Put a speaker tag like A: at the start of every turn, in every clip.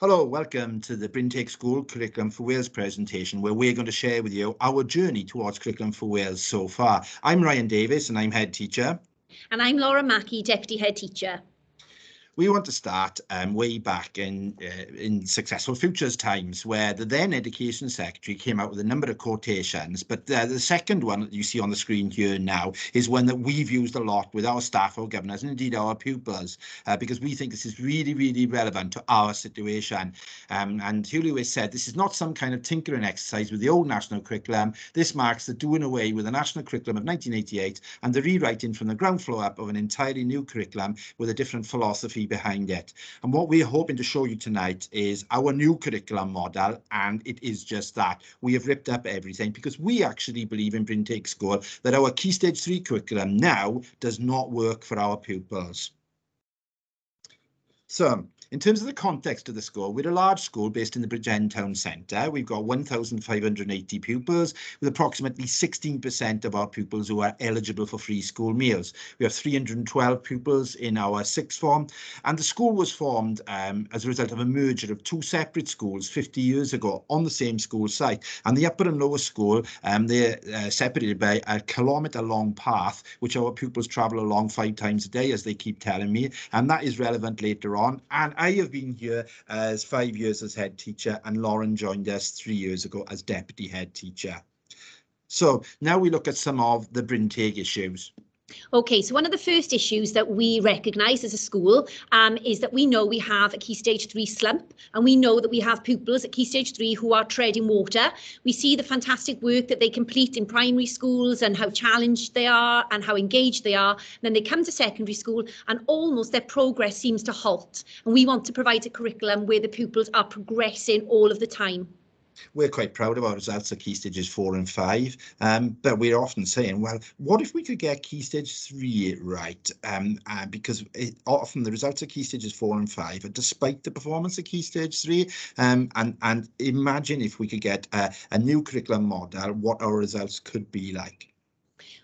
A: Hello, welcome to the Brynteg School Curriculum for Wales presentation, where we're going to share with you our journey towards Curriculum for Wales so far. I'm Ryan Davis and I'm head teacher.
B: And I'm Lauren Mackey, deputy head teacher
A: we want to start um, way back in uh, in Successful Futures times, where the then Education Secretary came out with a number of quotations. But uh, the second one that you see on the screen here now is one that we've used a lot with our staff, our governors, and indeed our pupils, uh, because we think this is really, really relevant to our situation. Um, and Huw Lewis said this is not some kind of tinkering exercise with the old national curriculum. This marks the doing away with the national curriculum of 1988 and the rewriting from the ground floor up of an entirely new curriculum with a different philosophy behind it. And what we're hoping to show you tonight is our new curriculum model, and it is just that. We have ripped up everything because we actually believe in Brynteg School that our Key Stage 3 curriculum now does not work for our pupils. So in terms of the context of the school, we're a large school based in the Bridgend Town Centre. We've got 1,580 pupils, with approximately 16% of our pupils who are eligible for free school meals. We have 312 pupils in our sixth form, and the school was formed um, as a result of a merger of two separate schools 50 years ago on the same school site. And the upper and lower school, um, they're uh, separated by a kilometre long path, which our pupils travel along five times a day, as they keep telling me, and that is relevant later on. And I have been here as five years as head teacher and Lauren joined us three years ago as deputy head teacher. So now we look at some of the Brynteg issues.
B: Okay, so one of the first issues that we recognise as a school um, is that we know we have a Key Stage 3 slump and we know that we have pupils at Key Stage 3 who are treading water. We see the fantastic work that they complete in primary schools and how challenged they are and how engaged they are. And then they come to secondary school and almost their progress seems to halt. And we want to provide a curriculum where the pupils are progressing all of the time
A: we're quite proud of our results at key stages four and five, um, but we're often saying, well, what if we could get key stage three right? Um, uh, because it, often the results of key stages four and five are despite the performance of key stage three. Um, and, and imagine if we could get a new curriculum model, what our results could be like.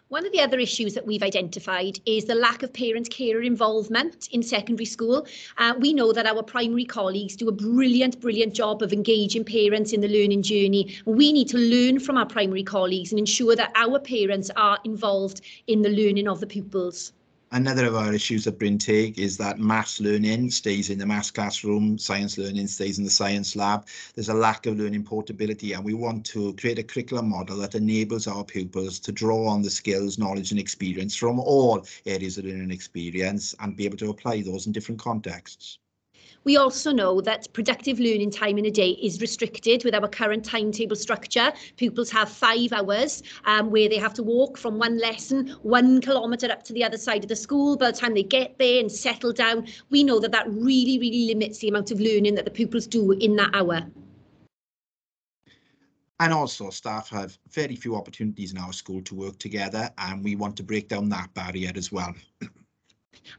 B: One of the other issues that we've identified is the lack of parent-carer involvement in secondary school. Uh, we know that our primary colleagues do a brilliant, brilliant job of engaging parents in the learning journey. We need to learn from our primary colleagues and ensure that our parents are involved in the learning of the pupils.
A: Another of our issues at Brynteg is that maths learning stays in the maths classroom, science learning stays in the science lab. There's a lack of learning portability and we want to create a curriculum model that enables our pupils to draw on the skills, knowledge and experience from all areas of learning experience and be able to apply those in different contexts.
B: We also know that productive learning time in a day is restricted with our current timetable structure. Pupils have five hours um, where they have to walk from one lesson one kilometre up to the other side of the school. By the time they get there and settle down, we know that that really, really limits the amount of learning that the pupils do in that hour.
A: And also staff have very few opportunities in our school to work together and we want to break down that barrier as well.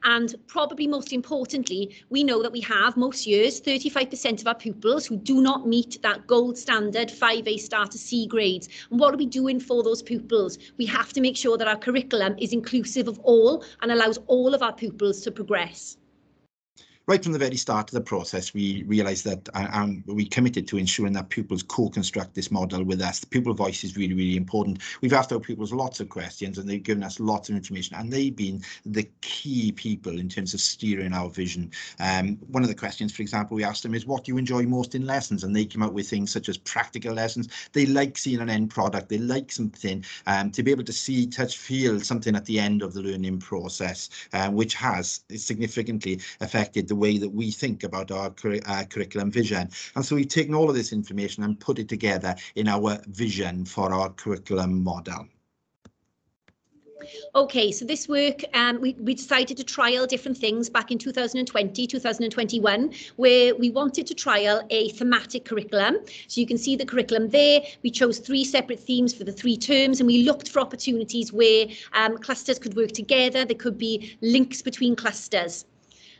B: And probably most importantly, we know that we have most years 35% of our pupils who do not meet that gold standard 5A star to C grades. And what are we doing for those pupils? We have to make sure that our curriculum is inclusive of all and allows all of our pupils to progress
A: right from the very start of the process, we realised that uh, um, we committed to ensuring that pupils co-construct this model with us. The pupil voice is really, really important. We've asked our pupils lots of questions and they've given us lots of information and they've been the key people in terms of steering our vision. Um, one of the questions, for example, we asked them is what do you enjoy most in lessons? And they came out with things such as practical lessons. They like seeing an end product. They like something um, to be able to see, touch, feel something at the end of the learning process, uh, which has significantly affected the the way that we think about our, our curriculum vision. And so we've taken all of this information and put it together in our vision for our curriculum model.
B: Okay, so this work, um, we, we decided to trial different things back in 2020, 2021, where we wanted to trial a thematic curriculum. So you can see the curriculum there. We chose three separate themes for the three terms, and we looked for opportunities where um, clusters could work together. There could be links between clusters.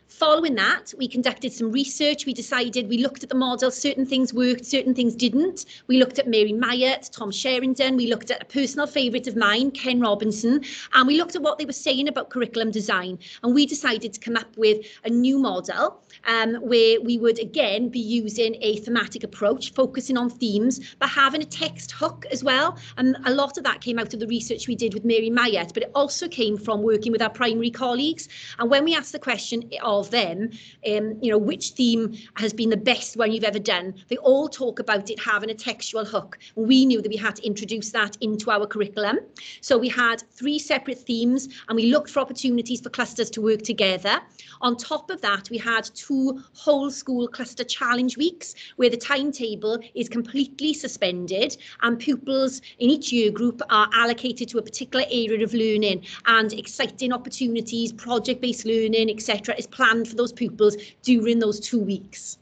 B: Following that, we conducted some research. We decided we looked at the model, certain things worked, certain things didn't. We looked at Mary Myatt, Tom Sherrington, we looked at a personal favourite of mine, Ken Robinson, and we looked at what they were saying about curriculum design. And we decided to come up with a new model um, where we would again be using a thematic approach, focusing on themes, but having a text hook as well. And a lot of that came out of the research we did with Mary Myatt, but it also came from working with our primary colleagues. And when we asked the question them, um, you know, which theme has been the best one you've ever done, they all talk about it having a textual hook. We knew that we had to introduce that into our curriculum. So we had three separate themes and we looked for opportunities for clusters to work together. On top of that, we had two whole school cluster challenge weeks where the timetable is completely suspended and pupils in each year group are allocated to a particular area of learning and exciting opportunities, project-based learning, etc. is planned for those pupils during those two weeks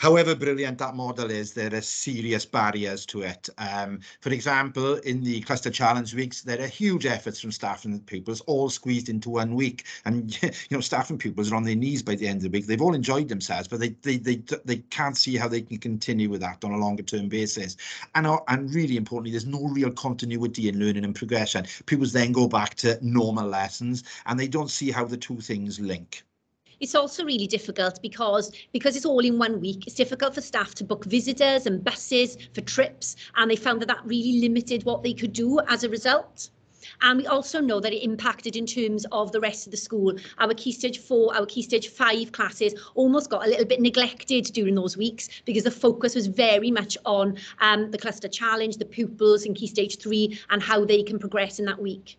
A: however brilliant that model is, there are serious barriers to it. Um, for example, in the cluster challenge weeks, there are huge efforts from staff and pupils, all squeezed into one week. And you know, staff and pupils are on their knees by the end of the week. They've all enjoyed themselves, but they they they they can't see how they can continue with that on a longer term basis. And uh, and really importantly, there's no real continuity in learning and progression. Pupils then go back to normal lessons, and they don't see how the two things link.
B: It's also really difficult because because it's all in one week. It's difficult for staff to book visitors and buses for trips, and they found that that really limited what they could do as a result. And we also know that it impacted in terms of the rest of the school. Our Key Stage 4, our Key Stage 5 classes almost got a little bit neglected during those weeks because the focus was very much on um, the cluster challenge, the pupils in Key Stage 3 and how they can progress in that week.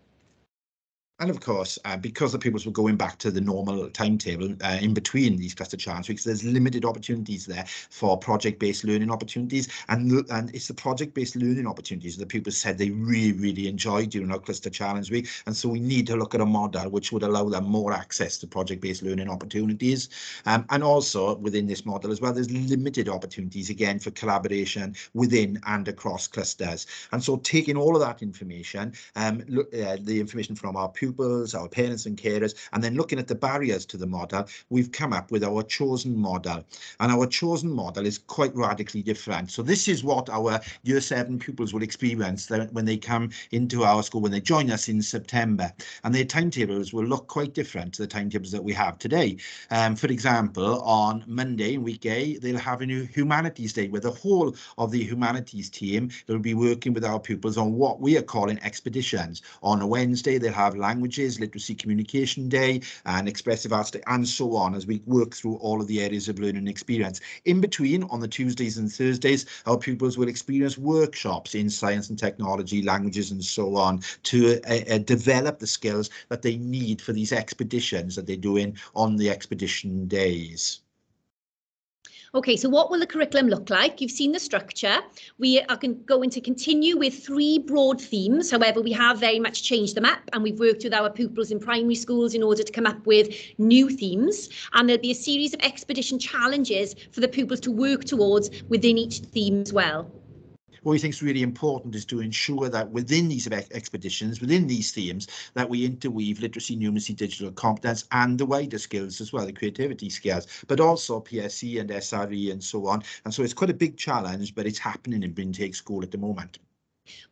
A: And of course, uh, because the pupils were going back to the normal timetable uh, in between these cluster challenge weeks, there's limited opportunities there for project-based learning opportunities. And, and it's the project-based learning opportunities that pupils said they really, really enjoyed during our cluster challenge week. And so we need to look at a model which would allow them more access to project-based learning opportunities. Um, and also within this model as well, there's limited opportunities again for collaboration within and across clusters. And so taking all of that information, um, look, uh, the information from our pupils pupils, our parents and carers, and then looking at the barriers to the model, we've come up with our chosen model. And our chosen model is quite radically different. So this is what our year seven pupils will experience when they come into our school, when they join us in September. And their timetables will look quite different to the timetables that we have today. Um, for example, on Monday week A, they'll have a new humanities day where the whole of the humanities team will be working with our pupils on what we are calling expeditions. On a Wednesday, they'll have language languages, literacy communication day, and expressive arts day, and so on, as we work through all of the areas of learning experience. In between, on the Tuesdays and Thursdays, our pupils will experience workshops in science and technology, languages, and so on, to uh, uh, develop the skills that they need for these expeditions that they're doing on the expedition days.
B: Okay, so what will the curriculum look like? You've seen the structure. We are going to continue with three broad themes. However, we have very much changed them up and we've worked with our pupils in primary schools in order to come up with new themes. And there'll be a series of expedition challenges for the pupils to work towards within each theme as well
A: what we think is really important is to ensure that within these expeditions, within these themes, that we interweave literacy, numeracy, digital competence, and the wider skills as well, the creativity skills, but also PSE and SRE and so on. And so it's quite a big challenge, but it's happening in Brynteg School at the moment.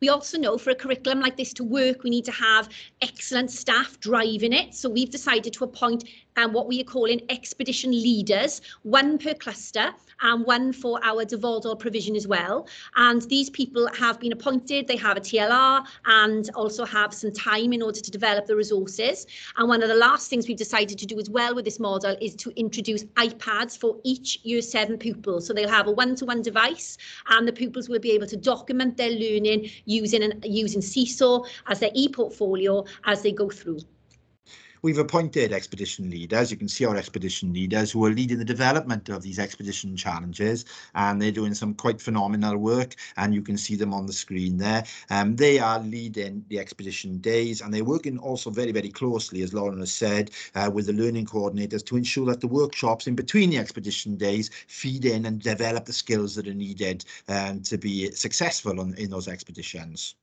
B: We also know for a curriculum like this to work, we need to have excellent staff driving it. So we've decided to appoint um, what we are calling expedition leaders, one per cluster and one for our dyfodol provision as well. And these people have been appointed, they have a TLR and also have some time in order to develop the resources. And one of the last things we've decided to do as well with this model is to introduce iPads for each year seven pupil. So they'll have a one-to-one -one device and the pupils will be able to document their learning using, using Seesaw as their e-portfolio as they go through.
A: We've appointed expedition leaders. You can see our expedition leaders who are leading the development of these expedition challenges, and they're doing some quite phenomenal work, and you can see them on the screen there. Um, they are leading the expedition days, and they're working also very, very closely, as Lauren has said, uh, with the learning coordinators to ensure that the workshops in between the expedition days feed in and develop the skills that are needed um, to be successful on, in those expeditions.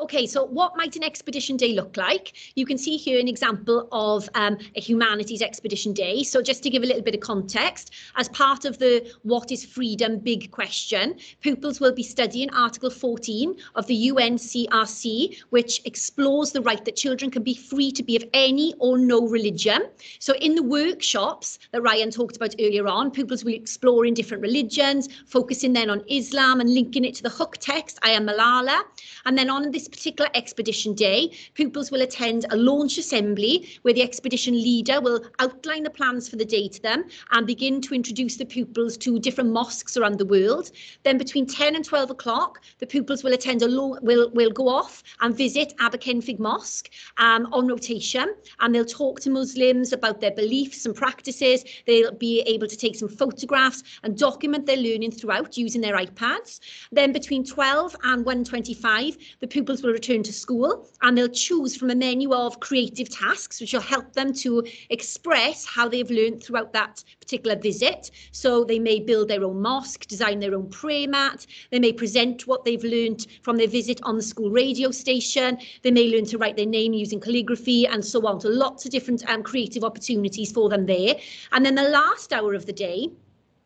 B: Okay, so what might an expedition day look like? You can see here an example of um, a humanities expedition day. So just to give a little bit of context, as part of the What is Freedom big question, pupils will be studying Article 14 of the UNCRC, which explores the right that children can be free to be of any or no religion. So in the workshops that Ryan talked about earlier on, pupils will explore in different religions, focusing then on Islam and linking it to the hook text, I am Malala, and then on this particular expedition day, pupils will attend a launch assembly where the expedition leader will outline the plans for the day to them and begin to introduce the pupils to different mosques around the world. Then between 10 and 12 o'clock, the pupils will attend a will will go off and visit Aberkenfig Mosque um, on rotation and they'll talk to Muslims about their beliefs and practices. They'll be able to take some photographs and document their learning throughout using their iPads. Then between 12 and 1.25, the pupils will return to school and they'll choose from a menu of creative tasks which will help them to express how they've learned throughout that particular visit. So they may build their own mosque, design their own prayer mat, they may present what they've learned from their visit on the school radio station, they may learn to write their name using calligraphy and so on. So lots of different um, creative opportunities for them there. And then the last hour of the day,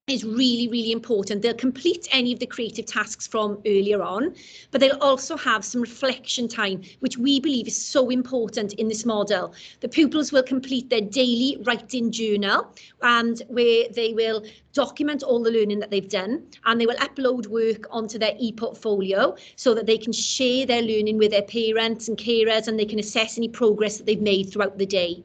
B: is really, really important. They'll complete any of the creative tasks from earlier on, but they'll also have some reflection time, which we believe is so important in this model. The pupils will complete their daily writing journal and where they will document all the learning that they've done and they will upload work onto their e-portfolio so that they can share their learning with their parents and carers and they can assess any progress that they've made throughout the day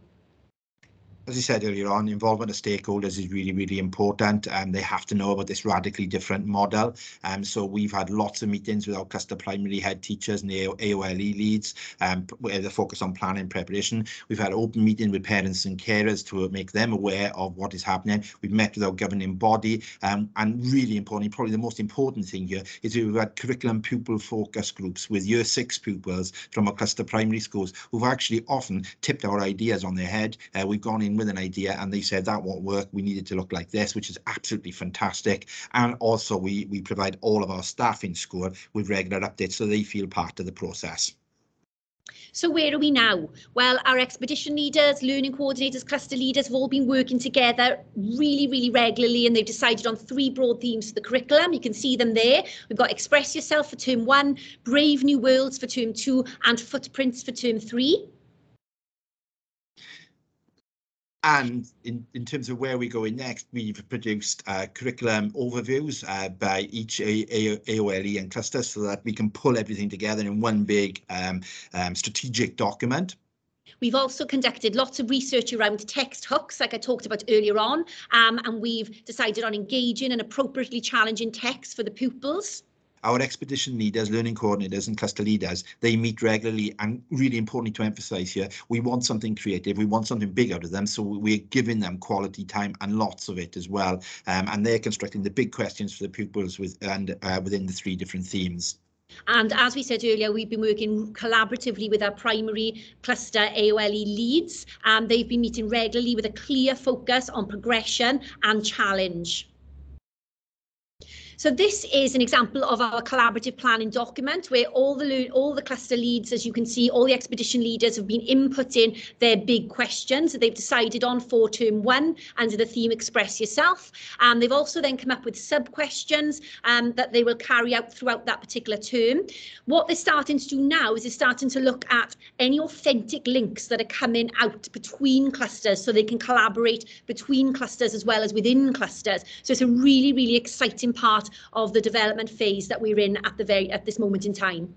A: as I said earlier on, involvement of stakeholders is really, really important and they have to know about this radically different model. Um, so we've had lots of meetings with our cluster primary head teachers and AOLE leads um, where they focus on planning preparation. We've had open meeting with parents and carers to make them aware of what is happening. We've met with our governing body um, and really importantly, probably the most important thing here is we've had curriculum pupil focus groups with year six pupils from our cluster primary schools who've actually often tipped our ideas on their head. Uh, we've gone in with an idea and they said that won't work. We needed to look like this, which is absolutely fantastic. And also we, we provide all of our staff in school with regular updates so they feel part of the process.
B: So where are we now? Well, our expedition leaders, learning coordinators, cluster leaders have all been working together really, really regularly and they've decided on three broad themes for the curriculum. You can see them there. We've got Express Yourself for term one, Brave New Worlds for term two and Footprints for term three.
A: And in, in terms of where we're going next, we've produced uh, curriculum overviews uh, by each AOLE and cluster so that we can pull everything together in one big um, um, strategic document.
B: We've also conducted lots of research around text hooks, like I talked about earlier on, um, and we've decided on engaging and appropriately challenging text for the pupils
A: our expedition leaders, learning coordinators and cluster leaders, they meet regularly and really importantly to emphasize here, we want something creative, we want something big out of them, so we're giving them quality time and lots of it as well. Um, and they're constructing the big questions for the pupils with and uh, within the three different themes.
B: And as we said earlier, we've been working collaboratively with our primary cluster AOLE leads. and they've been meeting regularly with a clear focus on progression and challenge. So this is an example of our collaborative planning document where all the all the cluster leads, as you can see, all the expedition leaders have been inputting their big questions that they've decided on for term one under the theme Express Yourself. And they've also then come up with sub questions um, that they will carry out throughout that particular term. What they're starting to do now is they're starting to look at any authentic links that are coming out between clusters so they can collaborate between clusters as well as within clusters. So it's a really, really exciting part of the development phase that we're in at the very at this moment in time.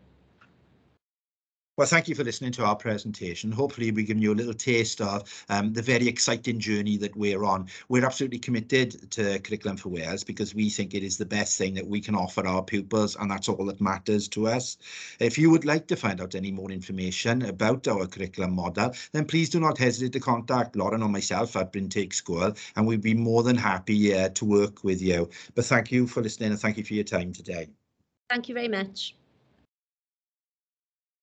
A: Well, thank you for listening to our presentation. Hopefully we've given you a little taste of um, the very exciting journey that we're on. We're absolutely committed to Curriculum for Wales because we think it is the best thing that we can offer our pupils and that's all that matters to us. If you would like to find out any more information about our curriculum model, then please do not hesitate to contact Lauren or myself at Brynteg School and we'd be more than happy uh, to work with you. But thank you for listening and thank you for your time today.
B: Thank you very much.